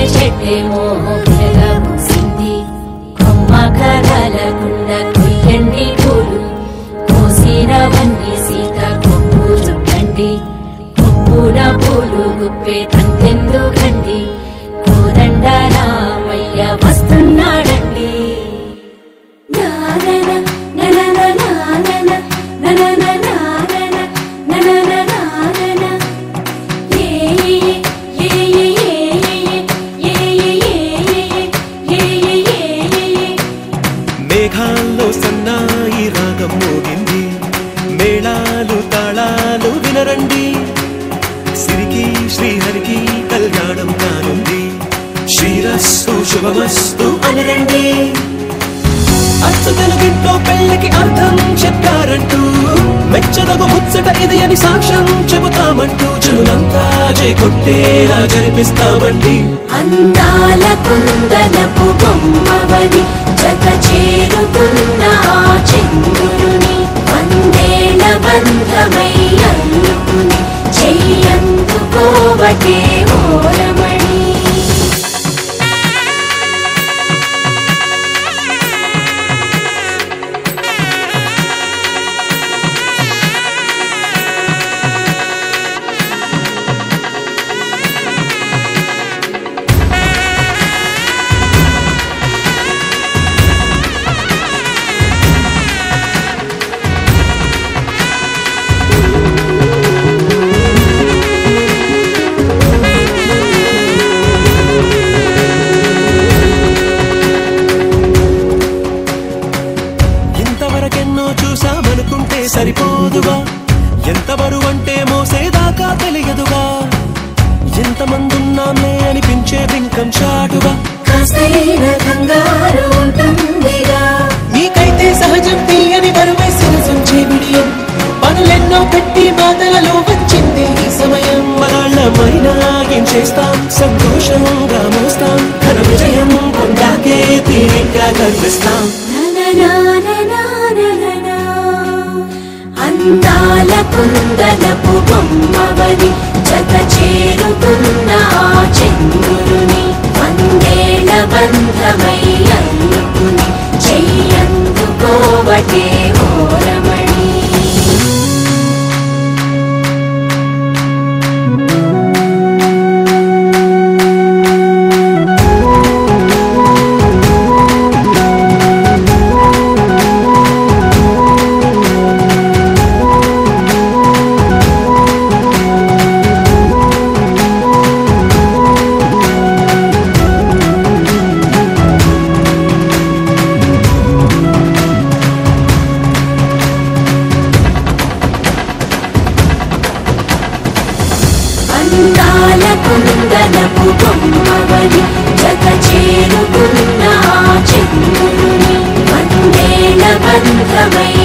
గుండెమో విరగబూసింది కొమ్మ కదలకుండ కొయ్యండి పూలు. కోసినవన్నీ సీత కొప్పు చుట్టండి. కొప్పున పూలు గుప్పే తంతెందుకండి తాళాలు వినరండి సిరికి శ్రీహరికి కళ్యాణం కానుంది. శ్రీరస్సు శుభమస్తు అనరండి. అచ్చు తెలుగింట్లో పెళ్ళకి అర్థం చెప్పారంటూ మెచ్చదగు ముచ్చట ఇది అని సాక్ష్యం చెబుతామంటూ జనులంతా చేకొట్టేలా జరిపిస్తామండి. అందాల కుందనపు బొమ్మవని జత చేరుతున్న ఆ చంద్రుని వందేల బంధమై చూసామనుకుంటే సరిపోదుగా? ఎంత బరువంటే మోసేదాకా తెలియదుగా? ఎంతమందున్నామే అనిపించే బింకం చాటుగా? నీకైతే సహజం తీయని బరువై సరసించే బిడియం పనులెన్నో పెట్టి బాధలలో వచ్చింది ఈ సమయం. మనాళ్ళమైనా ఏం చేస్తాం? సంతోషంగా మోస్తాం. ఘన విజయం పొందాకే తీరిగ్గా కనిపిస్తాం. అందాల కుందనపు బొమ్మవని జత చేరుతున్న ఆ చంద్రుని వందేళ బంధమై అల్లుకుని చెయ్యందుకోవటే ఓరమణి కుందనపు బొమ్మవని జత చేరుకున్న ఆ చంద్రుని బంధమై